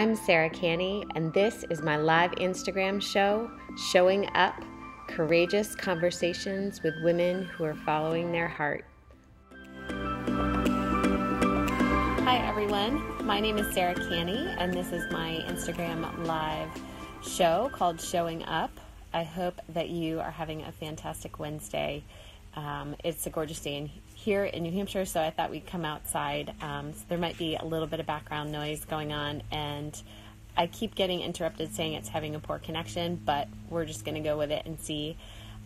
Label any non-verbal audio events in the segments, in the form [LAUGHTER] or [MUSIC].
I'm Sarah Canney, and this is my live Instagram show, Showing Up Courageous Conversations with Women Who Are Following Their Heart. Hi, everyone. My name is Sarah Canney, and this is my Instagram live show called Showing Up. I hope that you are having a fantastic Wednesday. Um, it's a gorgeous day in, here in New Hampshire, so I thought we'd come outside. Um, so there might be a little bit of background noise going on, and I keep getting interrupted saying it's having a poor connection, but we're just going to go with it and see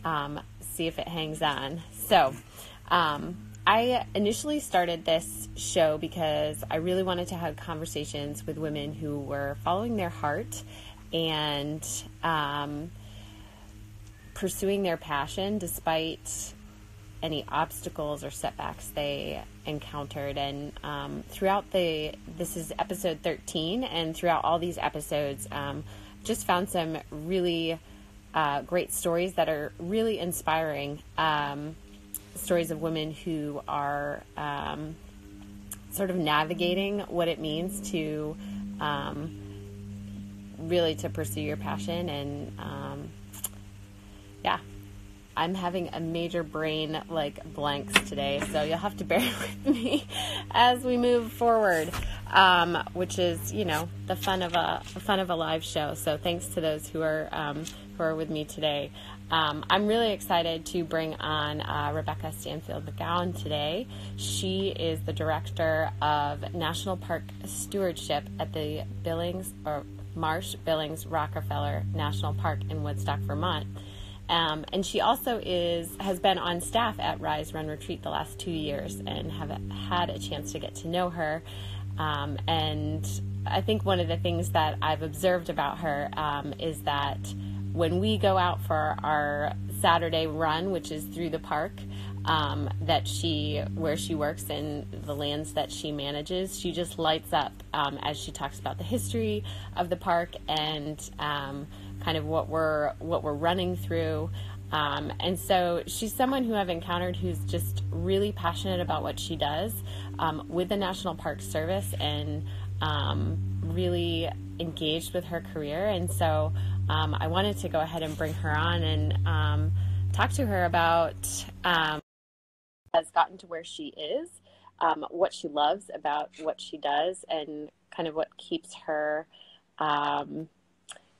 um, see if it hangs on. So. Um, I initially started this show because I really wanted to have conversations with women who were following their heart and um, pursuing their passion despite any obstacles or setbacks they encountered. And um, throughout the, this is episode 13, and throughout all these episodes, um, just found some really uh, great stories that are really inspiring. Um, stories of women who are um, sort of navigating what it means to um, really to pursue your passion and um, i'm having a major brain like blanks today so you'll have to [LAUGHS] bear with me as we move forward um, which is you know the fun of a fun of a live show so thanks to those who are um, who are with me today um, I'm really excited to bring on uh, Rebecca Stansfield McCown today. She is the director of National Park Stewardship at the Billings or Marsh Billings Rockefeller National Park in Woodstock, Vermont. Um, and she also is has been on staff at Rise Run Retreat the last two years and have had a chance to get to know her. Um, and I think one of the things that I've observed about her um, is that when we go out for our Saturday run, which is through the park, um, that she where she works in the lands that she manages, she just lights up um, as she talks about the history of the park and um, kind of what we're what we're running through. Um, and so she's someone who I've encountered who's just really passionate about what she does um, with the National Park Service and um, really engaged with her career. And so um, I wanted to go ahead and bring her on and um, talk to her about um, has gotten to where she is, what she loves about what she does, and kind of what keeps her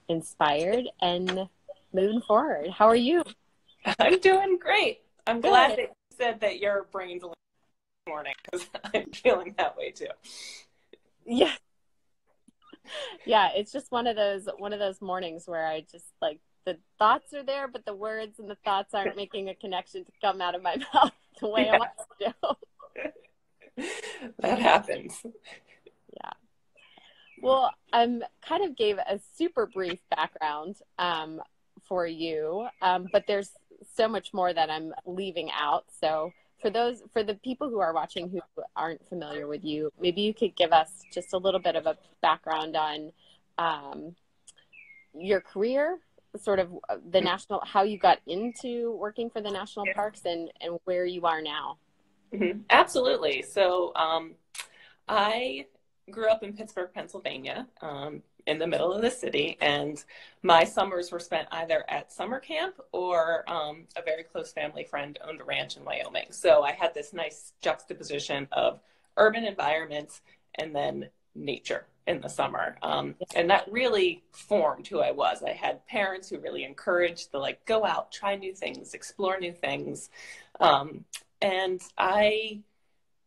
inspired and moving forward. How are you? I'm doing great. I'm Good. glad that you said that your brain's this morning because [LAUGHS] I'm feeling that way too. Yeah, yeah, it's just one of those one of those mornings where I just like the thoughts are there, but the words and the thoughts aren't making a connection to come out of my [LAUGHS] mouth the way yeah. I want to. [LAUGHS] that happens. Well, I'm kind of gave a super brief background um, for you, um, but there's so much more that I'm leaving out. So for those for the people who are watching who aren't familiar with you maybe you could give us just a little bit of a background on um, your career sort of uh, the national how you got into working for the national parks and and where you are now mm-hmm. absolutely so um, i grew up in pittsburgh pennsylvania um, in the middle of the city. And my summers were spent either at summer camp or um, a very close family friend owned a ranch in Wyoming. So I had this nice juxtaposition of urban environments and then nature in the summer. Um, and that really formed who I was. I had parents who really encouraged the like, go out, try new things, explore new things. Um, and I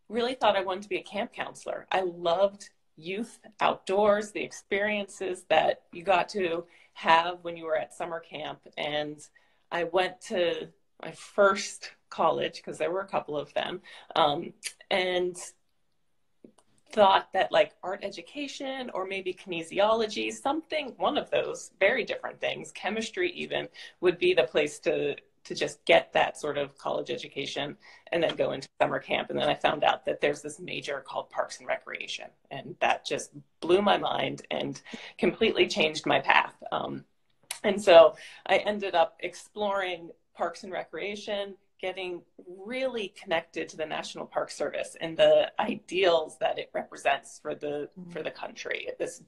really thought I wanted to be a camp counselor. I loved youth outdoors, the experiences that you got to have when you were at summer camp. And I went to my first college because there were a couple of them um, and thought that like art education or maybe kinesiology something one of those very different things chemistry even would be the place to to just get that sort of college education and then go into summer camp. And then I found out that there's this major called Parks and Recreation. And that just blew my mind and completely changed my path. Um, and so I ended up exploring Parks and Recreation, getting really connected to the National Park Service and the ideals that it represents for the mm-hmm. for the country. This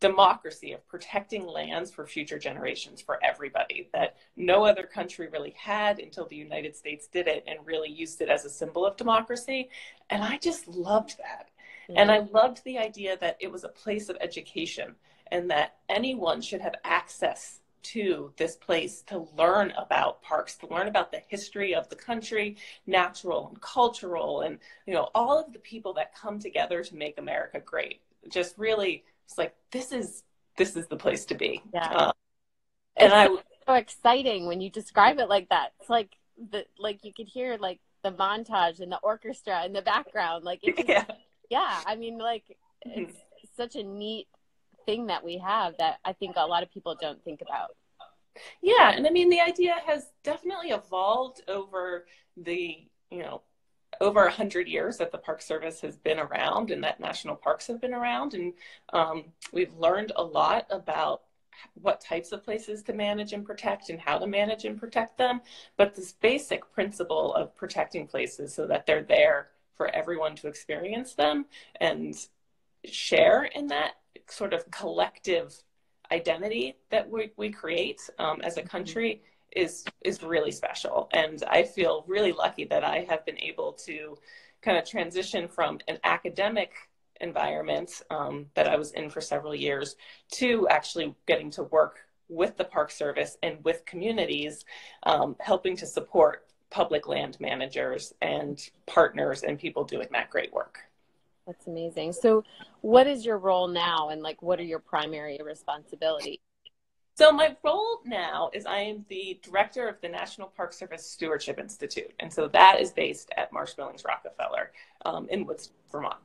democracy of protecting lands for future generations for everybody that no other country really had until the United States did it and really used it as a symbol of democracy. And I just loved that. Mm-hmm. And I loved the idea that it was a place of education and that anyone should have access to this place to learn about parks, to learn about the history of the country, natural and cultural, and you know all of the people that come together to make America great. Just really, it's like this is this is the place to be. Yeah. Uh, and I so exciting when you describe it like that. It's like the like you could hear like the montage and the orchestra in the background. Like it's [LAUGHS] yeah, yeah. I mean, like mm-hmm. it's such a neat thing that we have that I think a lot of people don't think about. Yeah, and I mean the idea has definitely evolved over the, you know, over a hundred years that the Park Service has been around and that national parks have been around, and um, we've learned a lot about what types of places to manage and protect and how to manage and protect them. But this basic principle of protecting places so that they're there for everyone to experience them and share in that sort of collective identity that we, we create um, as a country is is really special. And i feel really lucky that i have been able to kind of transition from an academic environment um, that i was in for several years to actually getting to work with the park service and with communities um, helping to support public land managers and partners and people doing that great work that's amazing. So, what is your role now, and like, what are your primary responsibilities? So, my role now is I am the director of the National Park Service Stewardship Institute, and so that is based at Marsh-Billings Rockefeller um, in Woods, Vermont.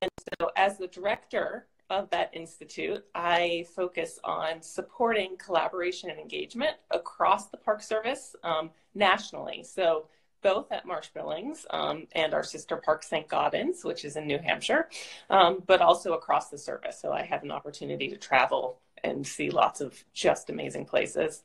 And so, as the director of that institute, I focus on supporting collaboration and engagement across the Park Service um, nationally. So, both at Marsh-Billings um, and our sister park, St. Gaudens, which is in New Hampshire, um, but also across the service. So I have an opportunity to travel and see lots of just amazing places.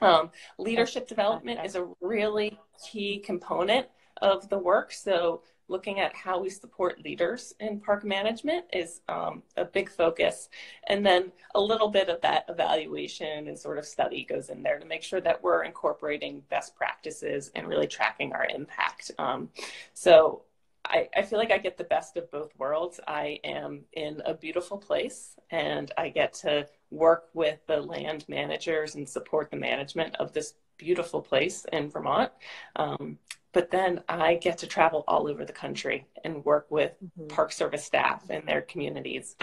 Um, leadership development is a really key component of the work. So looking at how we support leaders in park management is um, a big focus. And then a little bit of that evaluation and sort of study goes in there to make sure that we're incorporating best practices and really tracking our impact. Um, so I, I, feel like I get the best of both worlds. I am in a beautiful place and I get to work with the land managers and support the management of this beautiful place in Vermont. Um, but then I get to travel all over the country and work with mm-hmm. Park Service staff and their communities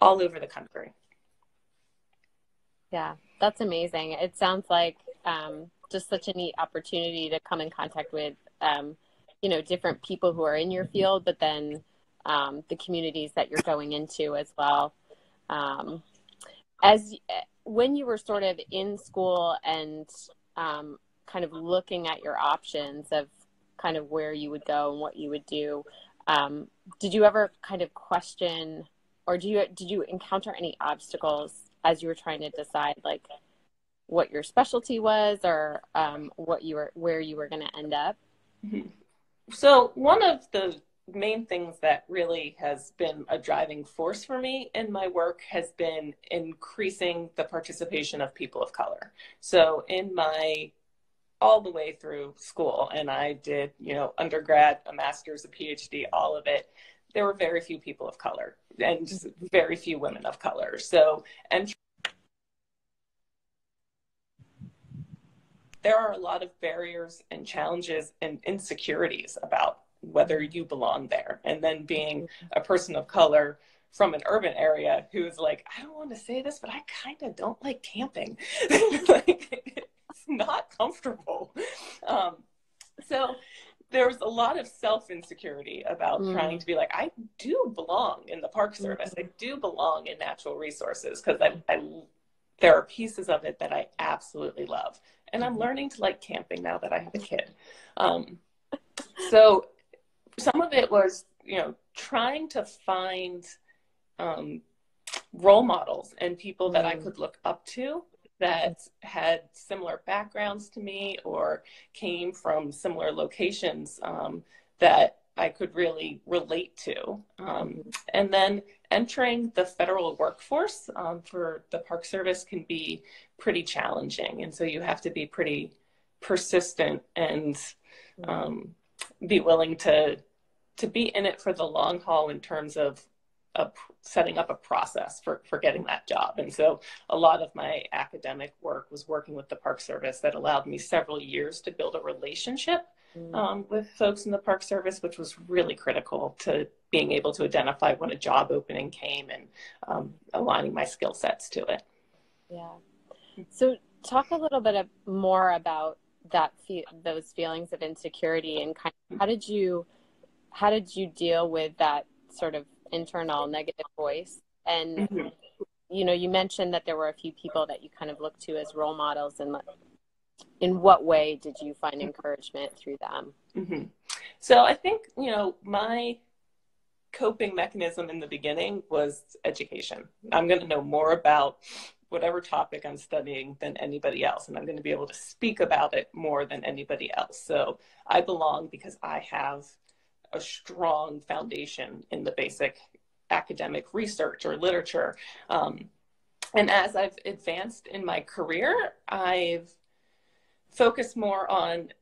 all over the country. Yeah, that's amazing. It sounds like um, just such a neat opportunity to come in contact with, um, you know, different people who are in your field, but then um, the communities that you're going into as well. Um, as when you were sort of in school and um, kind of looking at your options of kind of where you would go and what you would do. Um, did you ever kind of question, or do you did you encounter any obstacles as you were trying to decide like what your specialty was or um, what you were where you were going to end up? Mm-hmm. So one of the main things that really has been a driving force for me in my work has been increasing the participation of people of color. So in my all the way through school and I did, you know, undergrad, a master's, a PhD, all of it. There were very few people of color and very few women of color. So, and there are a lot of barriers and challenges and insecurities about whether you belong there. And then being a person of color from an urban area who's like, I don't want to say this, but I kind of don't like camping. [LAUGHS] like, [LAUGHS] not comfortable. Um, so there's a lot of self insecurity about mm. trying to be like, I do belong in the Park Service. Mm. I do belong in natural resources because I, I, there are pieces of it that I absolutely love. And I'm mm-hmm. learning to like camping now that I have a kid. Um, so some of it was, you know, trying to find um, role models and people that I mm. could look up to that had similar backgrounds to me or came from similar locations um, that I could really relate to. Um, and then entering the federal workforce um, for the Park Service can be pretty challenging. And so you have to be pretty persistent and um, be willing to to be in it for the long haul in terms of a, setting up a process for, for getting that job. And so a lot of my academic work was working with the Park Service that allowed me several years to build a relationship mm. um, with folks in the Park Service, which was really critical to being able to identify when a job opening came and um, aligning my skill sets to it. Yeah. So talk a little bit more about that fe- those feelings of insecurity and kind of how did you how did you deal with that sort of internal negative voice. And mm-hmm. you know you mentioned that there were a few people that you kind of looked to as role models. And in what way did you find encouragement through them? Mm-hmm. so i think you know my coping mechanism in the beginning was education. I'm going to know more about whatever topic i'm studying than anybody else and i'm going to be able to speak about it more than anybody else. So i belong because i have a strong foundation in the basic academic research or literature. Um, and as I've advanced in my career, I've focused more on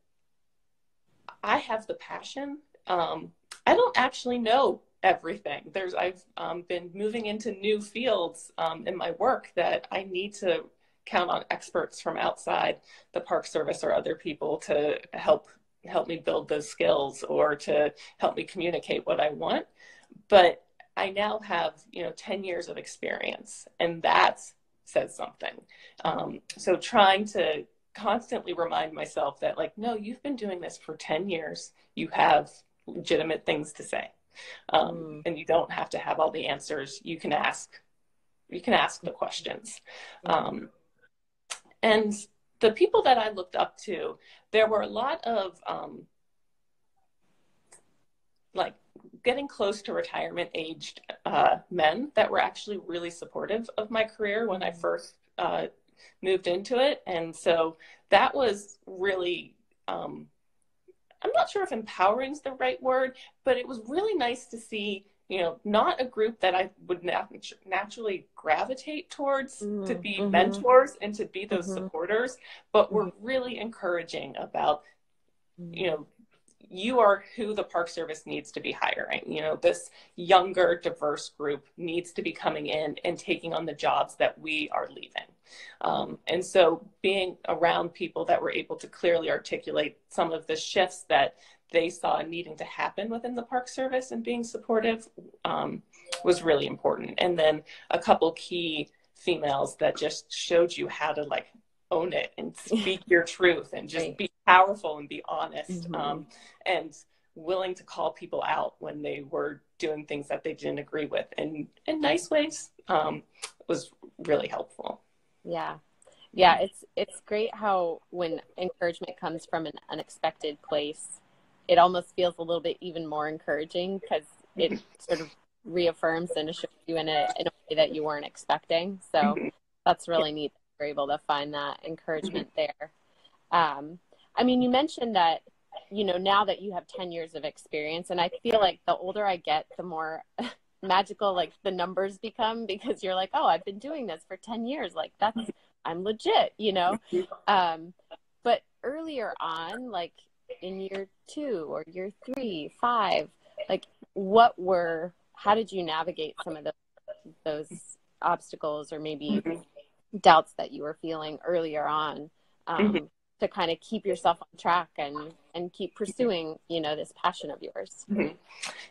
I have the passion. Um, I don't actually know everything. There's I've um, been moving into new fields um, in my work that I need to count on experts from outside the Park Service or other people to help help me build those skills or to help me communicate what I want. But I now have, you know, 10 years of experience and that says something. Um, so trying to constantly remind myself that like, no, you've been doing this for 10 years. You have legitimate things to say. Um, mm. and you don't have to have all the answers. You can ask, you can ask the questions. Mm. Um, and the people that I looked up to, there were a lot of um, like getting close to retirement aged uh, men that were actually really supportive of my career when I first uh, moved into it. And so that was really, um, I'm not sure if empowering is the right word, but it was really nice to see you know, not a group that I would nat- naturally gravitate towards mm-hmm. to be mm-hmm. mentors and to be those mm-hmm. supporters, but we're mm-hmm. really encouraging about, you know, you are who the Park Service needs to be hiring. You know, this younger, diverse group needs to be coming in and taking on the jobs that we are leaving. Um, and so being around people that were able to clearly articulate some of the shifts that they saw needing to happen within the Park Service and being supportive um, was really important. And then a couple key females that just showed you how to like own it and speak your [LAUGHS] truth and just be powerful and be honest mm-hmm. um, and willing to call people out when they were doing things that they didn't agree with and in nice ways um, was really helpful. Yeah. Yeah, it's it's great how when encouragement comes from an unexpected place, it almost feels a little bit even more encouraging because it sort of reaffirms and assures you in a, in a way that you weren't expecting. So mm-hmm. that's really neat that you're able to find that encouragement mm-hmm. there. Um, I mean, you mentioned that, you know, now that you have 10 years of experience, and I feel like the older I get, the more [LAUGHS] magical like the numbers become because you're like, oh, I've been doing this for 10 years. Like that's, I'm legit, you know? [LAUGHS] Um, but earlier on, like in year two or year three, five? Like, what were, how did you navigate some of the, those obstacles or maybe mm-hmm. doubts that you were feeling earlier on um, mm-hmm. to kind of keep yourself on track and, and keep pursuing, you know, this passion of yours? Mm-hmm.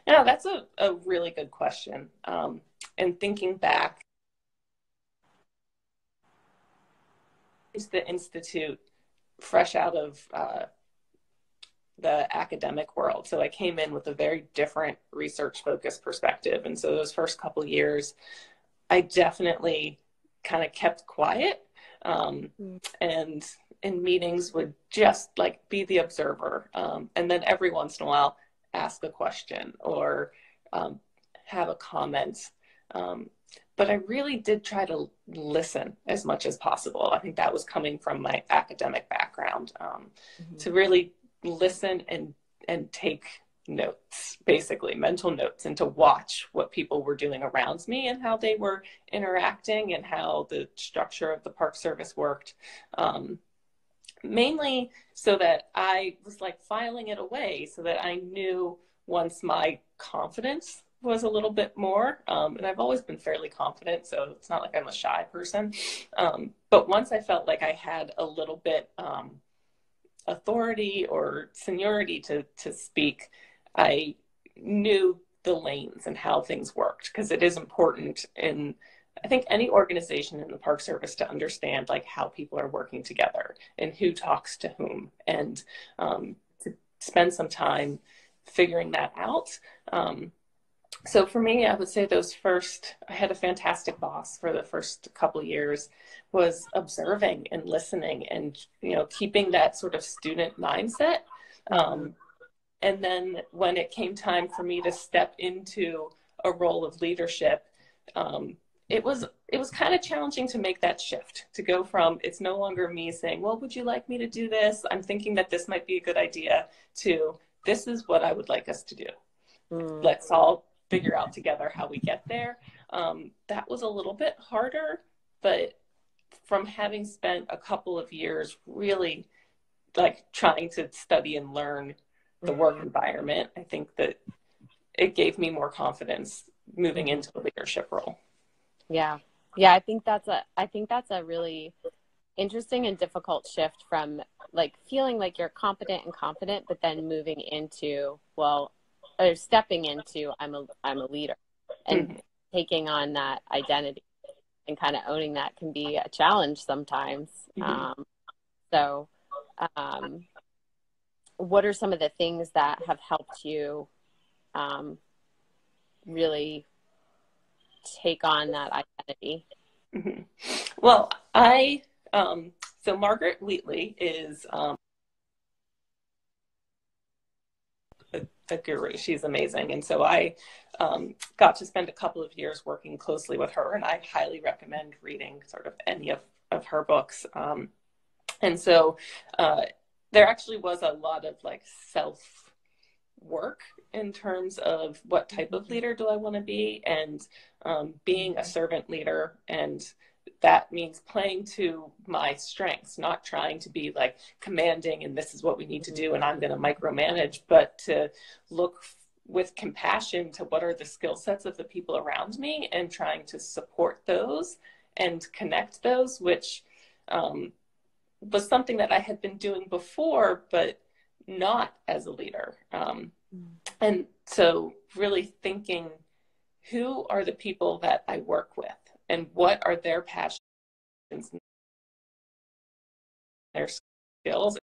Yeah, that's a, a really good question. Um, and thinking back, is the institute fresh out of uh, the academic world. So I came in with a very different research focused perspective. And so those first couple years, I definitely kind of kept quiet um, mm. and in meetings would just like be the observer. Um, and then every once in a while, ask a question or um, have a comment. Um, but I really did try to listen as much as possible. I think that was coming from my academic background um, mm-hmm. to really listen and and take notes, basically mental notes, and to watch what people were doing around me and how they were interacting and how the structure of the Park Service worked. Um, mainly so that I was like filing it away so that I knew once my confidence was a little bit more. Um, and I've always been fairly confident, so it's not like I'm a shy person. Um, but once I felt like I had a little bit um, authority or seniority to to speak, I knew the lanes and how things worked because it is important in I think any organization in the Park Service to understand like how people are working together and who talks to whom, and um, to spend some time figuring that out. Um, so for me, I would say those first, I had a fantastic boss for the first couple years, was observing and listening and, you know, keeping that sort of student mindset. Um, and then when it came time for me to step into a role of leadership, um, it was it was kind of challenging to make that shift to go from it's no longer me saying well would you like me to do this i'm thinking that this might be a good idea to this is what i would like us to do mm. let's all figure out together how we get there. Um, that was a little bit harder, but from having spent a couple of years really like trying to study and learn the work mm-hmm. environment, I think that it gave me more confidence moving into the leadership role. Yeah. Yeah, I think that's a I think that's a really interesting and difficult shift from like feeling like you're competent and confident but then moving into well or stepping into I'm a I'm a leader and mm-hmm. taking on that identity and kind of owning that can be a challenge sometimes. Mm-hmm. Um, so, um, what are some of the things that have helped you um, really take on that identity? Mm-hmm. Well, I um, so Margaret Wheatley is a guru. She's amazing. And so I um, got to spend a couple of years working closely with her, and I highly recommend reading sort of any of, of her books. Um, and so uh, there actually was a lot of like self work in terms of what type of leader do I want to be and um, being a servant leader and that means playing to my strengths, not trying to be like commanding and this is what we need to do and I'm going to micromanage, but to look with compassion to what are the skill sets of the people around me and trying to support those and connect those, which um, was something that I had been doing before, but not as a leader. Um, mm. and so, really thinking who are the people that I work with? And what are their passions their skills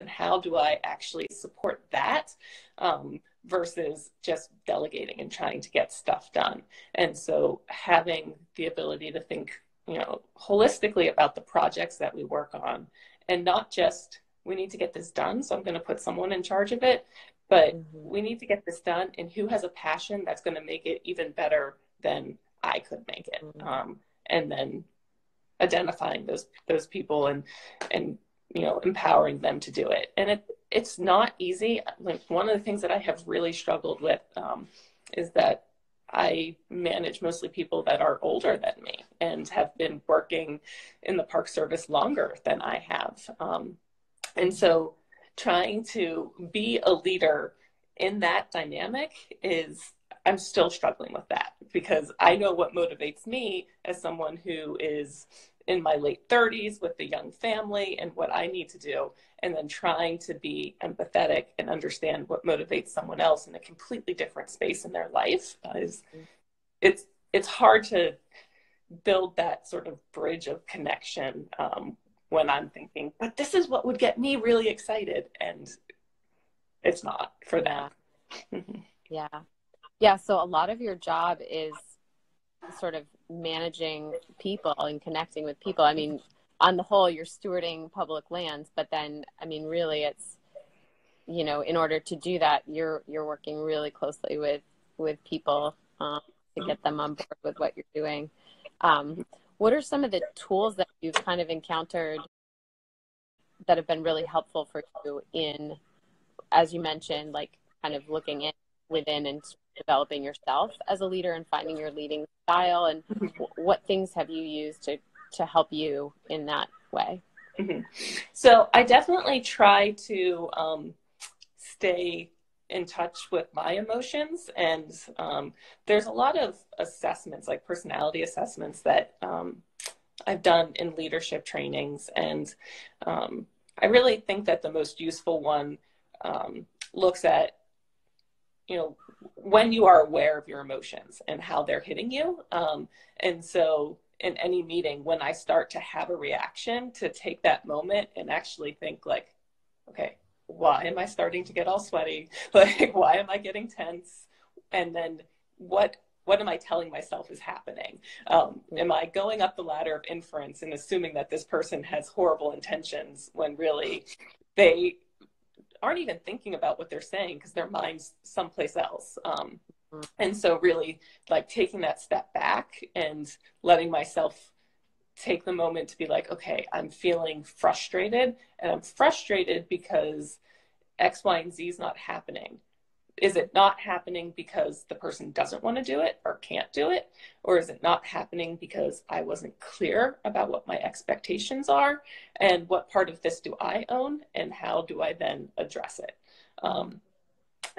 and how do i actually support that um, versus just delegating and trying to get stuff done and so having the ability to think you know holistically about the projects that we work on and not just we need to get this done so i'm going to put someone in charge of it but mm-hmm. we need to get this done and who has a passion that's going to make it even better than I could make it. Mm-hmm. Um, and then identifying those those people and and you know empowering them to do it. And it it's not easy. Like one of the things that I have really struggled with um, is that I manage mostly people that are older than me and have been working in the park service longer than I have. Um, and so trying to be a leader in that dynamic is I'm still struggling with that because I know what motivates me as someone who is in my late 30s with a young family and what I need to do, and then trying to be empathetic and understand what motivates someone else in a completely different space in their life is it's it's hard to build that sort of bridge of connection um, when I'm thinking, but this is what would get me really excited, and it's not for them. yeah, [LAUGHS] yeah, so a lot of your job is sort of managing people and connecting with people. I mean, on the whole, you're stewarding public lands, but then, I mean, really, it's you know, in order to do that, you're you're working really closely with with people um, to get them on board with what you're doing. Um, what are some of the tools that you've kind of encountered that have been really helpful for you in, as you mentioned, like kind of looking in within and developing yourself as a leader and finding your leading style? And what things have you used to to help you in that way? Mm-hmm. so i definitely try to um, stay in touch with my emotions and um, there's a lot of assessments like personality assessments that um, i've done in leadership trainings. And um, i really think that the most useful one um, looks at you know when you are aware of your emotions and how they're hitting you. Um, and so in any meeting when i start to have a reaction to take that moment and actually think like okay why am i starting to get all sweaty? [LAUGHS] Like why am i getting tense? And then what what am i telling myself is happening? Um, am i going up the ladder of inference and assuming that this person has horrible intentions when really they aren't even thinking about what they're saying because their mind's someplace else. Um, mm-hmm. and so, really, like taking that step back and letting myself take the moment to be like, okay, I'm feeling frustrated, and I'm frustrated because X, Y, and Z is not happening is it not happening because the person doesn't want to do it or can't do it? Or is it not happening because i wasn't clear about what my expectations are? And what part of this do i own and how do i then address it? Um,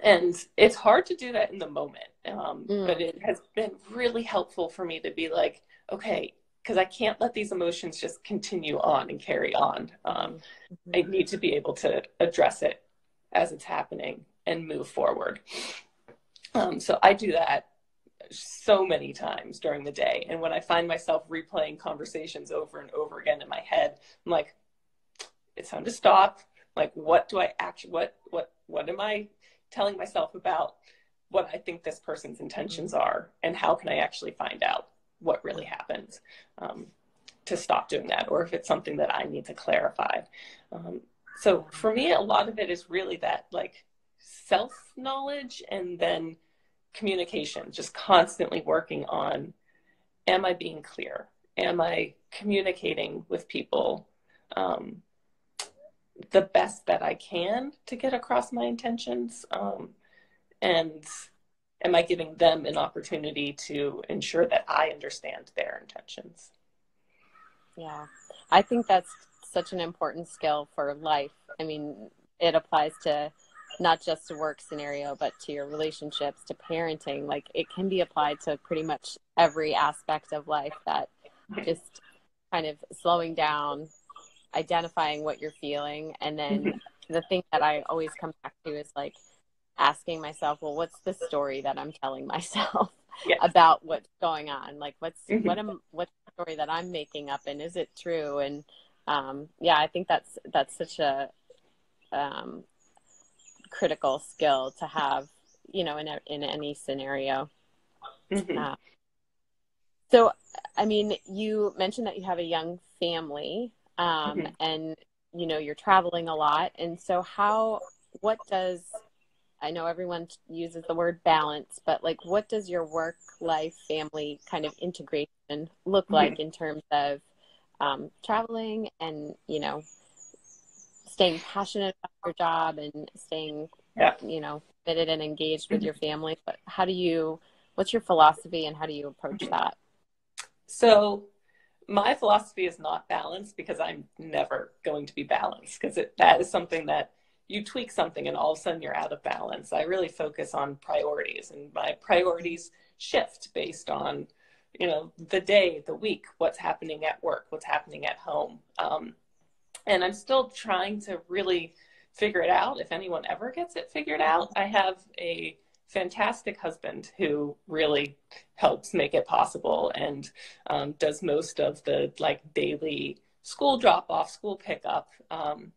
and it's hard to do that in the moment um, mm. but it has been really helpful for me to be like okay because i can't let these emotions just continue on and carry on. Um, mm-hmm. i need to be able to address it as it's happening and move forward. Um, so I do that so many times during the day. And when I find myself replaying conversations over and over again in my head, I'm like, it's time to stop. Like, what do I actually, what, what, what am I telling myself about what I think this person's intentions mm-hmm. are? And how can I actually find out what really happened um, to stop doing that? Or if it's something that I need to clarify. Um, so for me, a lot of it is really that, like, self knowledge and then communication, just constantly working on am I being clear? Am I communicating with people um, the best that I can to get across my intentions? Um, and am I giving them an opportunity to ensure that I understand their intentions? Yeah, I think that's such an important skill for life. I mean, it applies to not just to work scenario, but to your relationships, to parenting. Like it can be applied to pretty much every aspect of life that just kind of slowing down, identifying what you're feeling. And then mm-hmm. the thing that I always come back to is like asking myself, well, what's the story that I'm telling [LAUGHS] myself yes. about what's going on? Like what's, mm-hmm. what am, what's the story that I'm making up and is it true? And, um, yeah, I think that's, that's such a, um, critical skill to have, you know, in a, in any scenario. Mm-hmm. Uh, so, I mean, you mentioned that you have a young family, um, mm-hmm. and you know you're traveling a lot, and so how? What does I know everyone uses the word balance, but like, what does your work life family kind of integration look mm-hmm. like in terms of um, traveling and you know staying passionate about your job and staying, yeah. you know, committed and engaged with your family. But how do you, what's your philosophy and how do you approach that? So, my philosophy is not balanced because I'm never going to be balanced because that is something that you tweak something and all of a sudden you're out of balance. I really focus on priorities and my priorities shift based on, you know, the day, the week, what's happening at work, what's happening at home. Um, and I'm still trying to really figure it out. If anyone ever gets it figured out, I have a fantastic husband who really helps make it possible and um, does most of the like daily school drop off, school pickup. Um,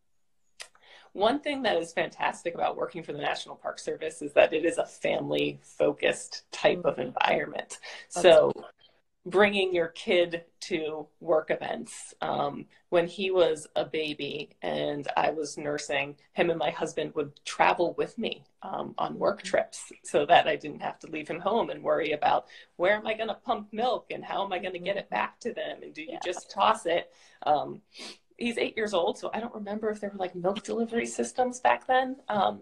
one thing that is fantastic about working for the National Park Service is that it is a family focused type of environment. That's so bringing your kid to work events. Um, when he was a baby and I was nursing, him and my husband would travel with me um, on work trips so that I didn't have to leave him home and worry about where am I going to pump milk and how am I going to get it back to them and do you yeah. just toss it? Um, he's eight years old, so I don't remember if there were like milk delivery systems back then. Um,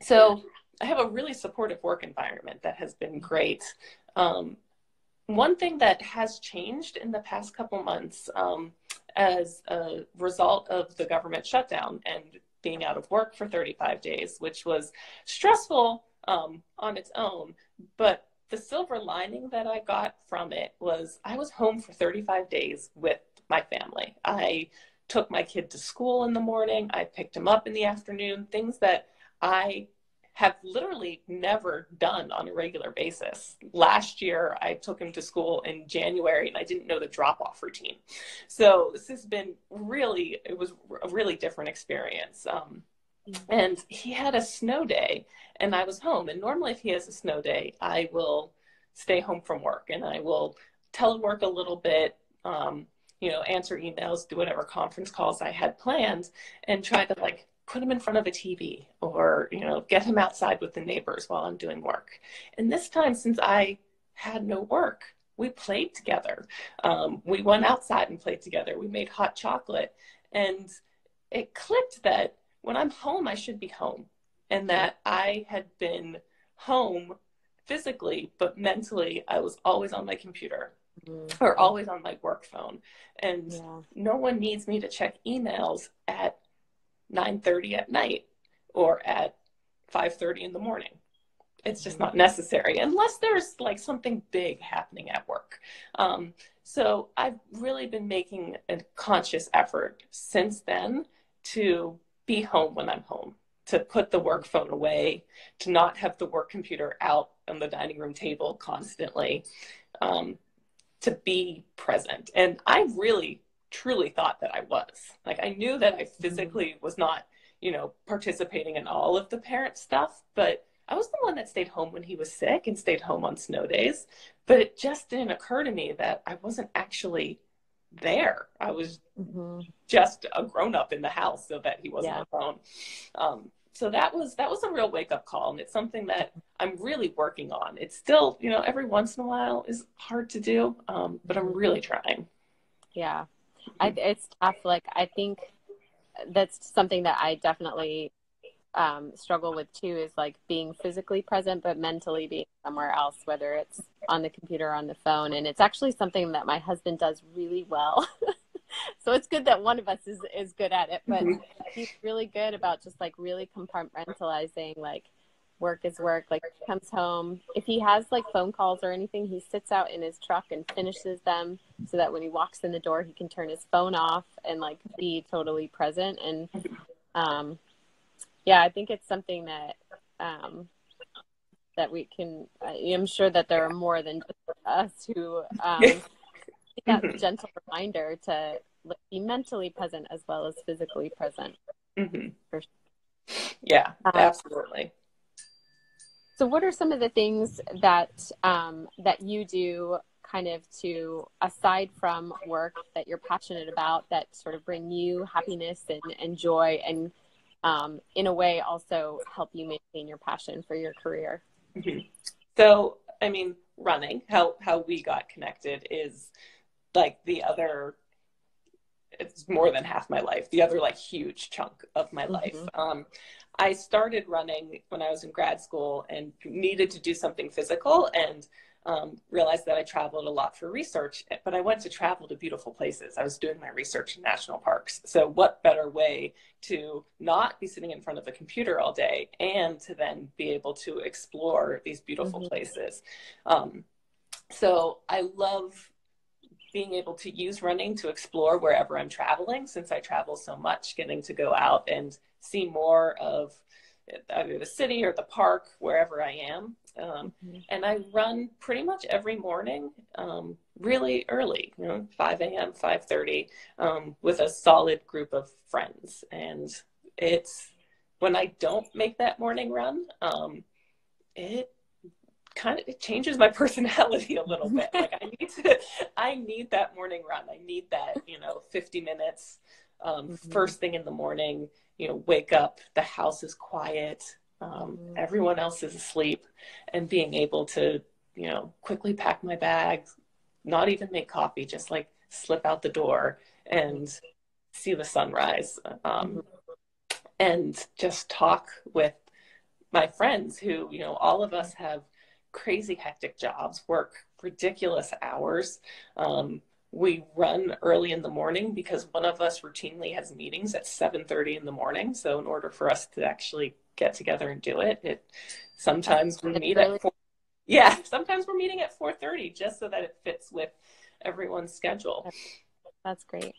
so I have a really supportive work environment that has been great. Um, one thing that has changed in the past couple months um, as a result of the government shutdown and being out of work for 35 days, which was stressful um, on its own, but the silver lining that I got from it was I was home for 35 days with my family. I took my kid to school in the morning, I picked him up in the afternoon, things that I have literally never done on a regular basis. Last year, I took him to school in January and I didn't know the drop off routine. So this has been really, it was a really different experience. Um, and he had a snow day and I was home. And normally, if he has a snow day, I will stay home from work and I will telework a little bit. Um, you know, answer emails, do whatever conference calls I had planned, and try to like put him in front of a TV or, you know, get him outside with the neighbors while I'm doing work. And this time, since I had no work, we played together. Um, we went outside and played together. We made hot chocolate. And it clicked that when I'm home, I should be home. And that I had been home physically, but mentally, I was always on my computer mm-hmm. or always on my work phone. And yeah. no one needs me to check emails at 9:30 at night or at 5:30 in the morning. It's just not necessary unless there's like something big happening at work. Um, so I've really been making a conscious effort since then to be home when I'm home, to put the work phone away, to not have the work computer out on the dining room table constantly, um, to be present. And I really truly thought that I was. Like I knew that I mm-hmm. physically was not, you know, participating in all of the parent stuff, but I was the one that stayed home when he was sick and stayed home on snow days. But it just didn't occur to me that I wasn't actually there. I was mm-hmm. just a grown up in the house so that he wasn't yeah. alone. Um, so that was that was a real wake up call and it's something that i'm really working on it's still you know every once in a while is hard to do um, but i'm really trying yeah I, it's tough. Like I think that's something that I definitely um, struggle with too. Is like being physically present, but mentally being somewhere else, whether it's on the computer or on the phone. And it's actually something that my husband does really well. [LAUGHS] so it's good that one of us is is good at it. But mm-hmm. he's really good about just like really compartmentalizing like work is work. Like he comes home. If he has like phone calls or anything, he sits out in his truck and finishes them so that when he walks in the door, he can turn his phone off and like be totally present. And um, yeah, I think it's something that um, that we can. I am sure that there are more than just us who um, [LAUGHS] that gentle reminder to be mentally present as well as physically present. Mm-hmm. Sure. Yeah, um, absolutely. So, what are some of the things that um, that you do, kind of to aside from work that you're passionate about, that sort of bring you happiness and, and joy, and um, in a way also help you maintain your passion for your career? Mm-hmm. So, I mean, running how how we got connected is like the other it's more than half my life the other like huge chunk of my mm-hmm. life um, I started running when I was in grad school and needed to do something physical and um, realized that I traveled a lot for research, but I went to travel to beautiful places. I was doing my research in national parks. So, what better way to not be sitting in front of a computer all day and to then be able to explore these beautiful mm-hmm. places? Um, so, I love being able to use running to explore wherever I'm traveling since I travel so much, getting to go out and see more of either the city or the park, wherever I am. Um, mm-hmm. And I run pretty much every morning, um, really early, you know, 5 a.m., 5.30, um, with a solid group of friends. And it's when I don't make that morning run, um, it kind of it changes my [LAUGHS] personality a little bit. like I need to, I need that morning run. I need that, you know, 50 minutes um, mm-hmm. first thing in the morning. You know, wake up, the house is quiet, um, mm-hmm. everyone else is asleep, and being able to, you know, quickly pack my bags, not even make coffee, just like slip out the door and see the sunrise, um, mm-hmm. and just talk with my friends who, you know, all of us have crazy hectic jobs, work ridiculous hours. Um, we run early in the morning because one of us routinely has meetings at 7.30 in the morning. So in order for us to actually get together and do it, it sometimes we meet at 4, yeah, sometimes we're meeting at 4.30 just so that it fits with everyone's schedule. That's great.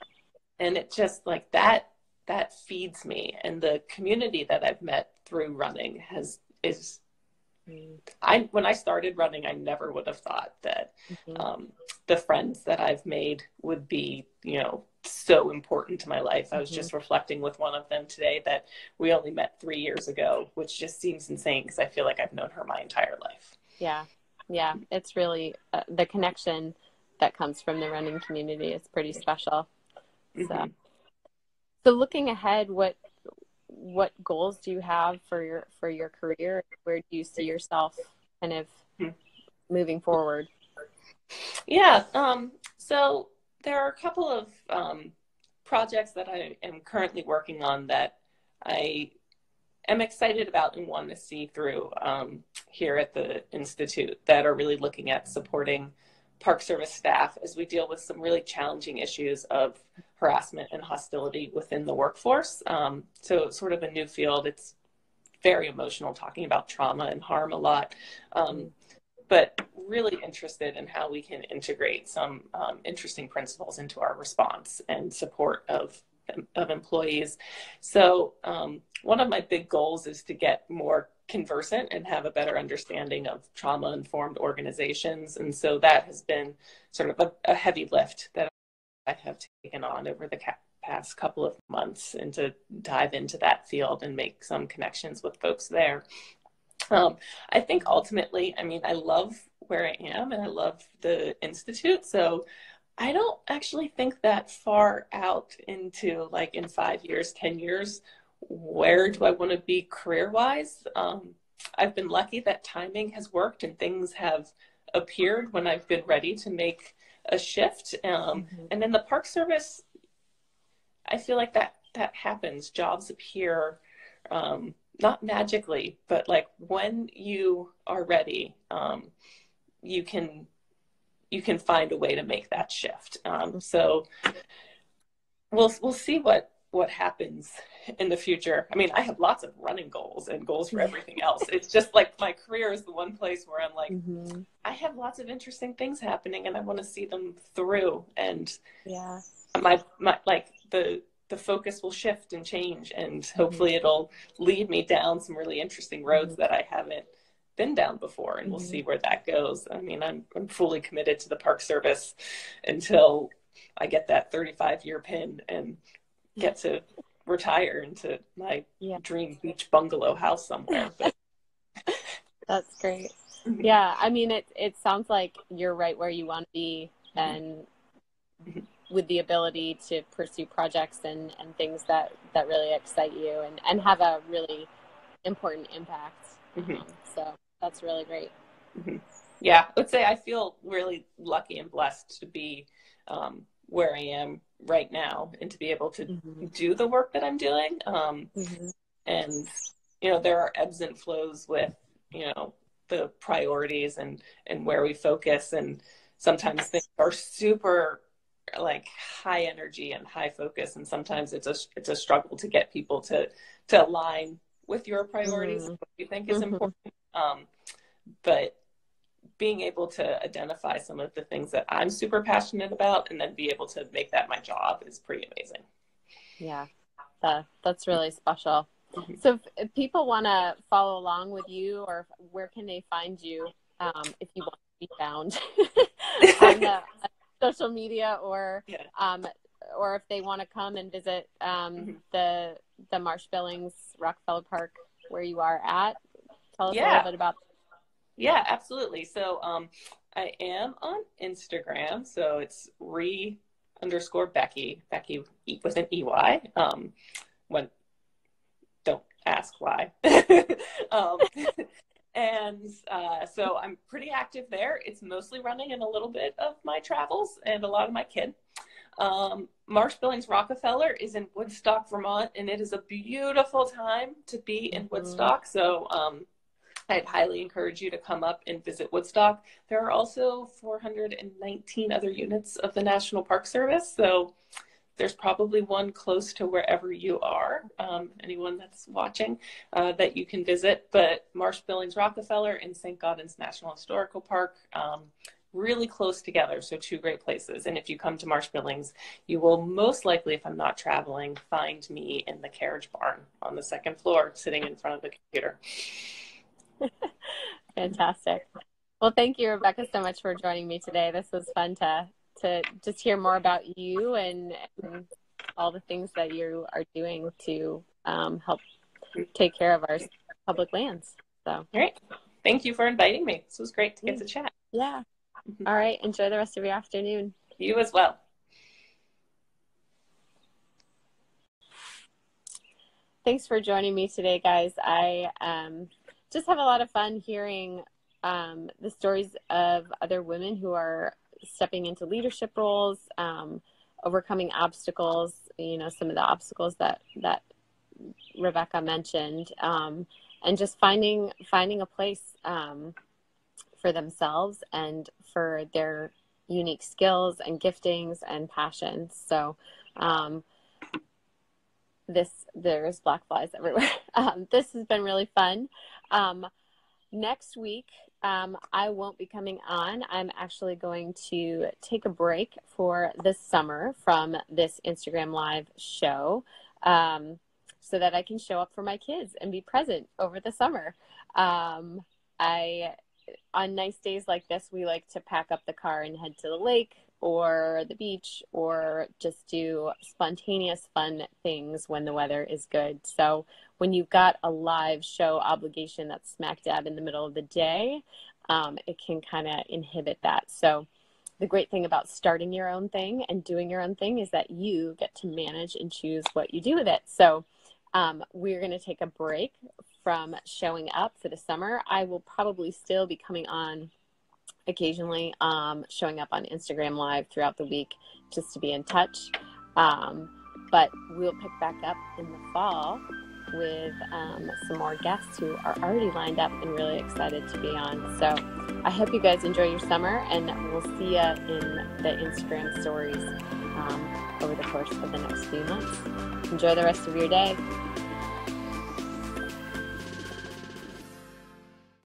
And it just like that, that feeds me. And the community that I've met through running has, is I when I started running, I never would have thought that mm-hmm. um, the friends that I've made would be, you know, so important to my life. I was mm-hmm. just reflecting with one of them today that we only met three years ago, which just seems insane because I feel like I've known her my entire life. Yeah, yeah, it's really uh, the connection that comes from the running community is pretty special. Mm-hmm. So, so looking ahead, what what goals do you have for your for your career? Where do you see yourself kind of moving forward? Yeah, um, so there are a couple of um, projects that I am currently working on that I am excited about and want to see through um, here at the institute that are really looking at supporting Park Service staff as we deal with some really challenging issues of harassment and hostility within the workforce. Um, so it's sort of a new field. It's very emotional talking about trauma and harm a lot. Um, but really interested in how we can integrate some um, interesting principles into our response and support of of employees. So um, one of my big goals is to get more conversant and have a better understanding of trauma informed organizations. And so that has been sort of a, a heavy lift that I have taken on over the past couple of months and to dive into that field and make some connections with folks there. Um, I think ultimately, I mean, I love where I am and I love the Institute. So I don't actually think that far out into like in five years, 10 years, where do I want to be career wise? Um, I've been lucky that timing has worked and things have appeared when I've been ready to make a shift. Um, mm-hmm. And in the Park Service, I feel like that that happens. Jobs appear um, not magically, but like when you are ready, um, you can you can find a way to make that shift. Um, so we'll we'll see what what happens in the future. I mean, I have lots of running goals and goals for everything else. [LAUGHS] It's just like my career is the one place where I'm like, mm-hmm. I have lots of interesting things happening and I want to see them through. And yeah, my, my, like the, the focus will shift and change and mm-hmm. hopefully it'll lead me down some really interesting roads mm-hmm. that I haven't been down before and we'll see mm-hmm. where that goes. I mean, I'm, I'm fully committed to the park service until I get that 35 year pin and get to retire into my yeah. dream beach bungalow house somewhere. But... [LAUGHS] That's great. Mm-hmm. Yeah, I mean it it sounds like you're right where you want to be mm-hmm. and mm-hmm. with the ability to pursue projects and, and things that, that really excite you and, and have a really important impact. Mm-hmm. Um, so that's really great. Mm-hmm. Yeah, I would say I feel really lucky and blessed to be um, where I am right now and to be able to mm-hmm. do the work that I'm doing. Um, mm-hmm. And, you know, there are ebbs and flows with, you know, the priorities and, and where we focus. And sometimes things are super like high energy and high focus. And sometimes it's a, it's a struggle to get people to, to align with your priorities, mm-hmm. what you think is mm-hmm. important. Um, but being able to identify some of the things that I'm super passionate about and then be able to make that my job is pretty amazing. Yeah, uh, that's really special. Mm-hmm. So, if, if people want to follow along with you, or where can they find you um, if you want to be found [LAUGHS] on the, [LAUGHS] social media, or yeah. um, or if they want to come and visit um, mm-hmm. the the Marsh Billings Rockefeller Park where you are at? Tell us yeah. a little bit about Yeah, absolutely. So um, I am on Instagram. So it's re underscore Becky, Becky with an EY. Um, when don't ask why. [LAUGHS] um, and uh, so I'm pretty active there. It's mostly running in a little bit of my travels and a lot of my kid. Um, Marsh Billings Rockefeller is in Woodstock, Vermont, and it is a beautiful time to be in mm-hmm. Woodstock. So um, I'd highly encourage you to come up and visit Woodstock. There are also 419 other units of the National Park Service. So there's probably one close to wherever you are, um, anyone that's watching, uh, that you can visit. But Marsh Billings Rockefeller and St. Gaudens National Historical Park, um, really close together. So, two great places. And if you come to Marsh Billings, you will most likely, if I'm not traveling, find me in the carriage barn on the second floor, sitting in front of the computer. [LAUGHS] Fantastic. Well, thank you, Rebecca, so much for joining me today. This was fun to to just hear more about you and, and all the things that you are doing to um, help take care of our public lands. So great. Thank you for inviting me. This was great to get to chat. Yeah. All right. Enjoy the rest of your afternoon. You as well. Thanks for joining me today, guys. I um, just have a lot of fun hearing um, the stories of other women who are stepping into leadership roles, um, overcoming obstacles. You know, some of the obstacles that that Rebecca mentioned, um, and just finding finding a place um, for themselves and for their unique skills and giftings and passions. So. Um, this there's black flies everywhere. [LAUGHS] Um, this has been really fun. Um, next week um, I won't be coming on. I'm actually going to take a break for this summer from this Instagram Live show um, so that I can show up for my kids and be present over the summer. Um, I on nice days like this, we like to pack up the car and head to the lake or the beach or just do spontaneous fun things when the weather is good. So when you've got a live show obligation that's smack dab in the middle of the day, um, it can kind of inhibit that. So the great thing about starting your own thing and doing your own thing is that you get to manage and choose what you do with it. So um, we're going to take a break from showing up for the summer. I will probably still be coming on occasionally um, showing up on Instagram Live throughout the week just to be in touch. Um, but we'll pick back up in the fall with um, some more guests who are already lined up and really excited to be on. So I hope you guys enjoy your summer, and we'll see you in the Instagram stories um, over the course of the next few months. Enjoy the rest of your day.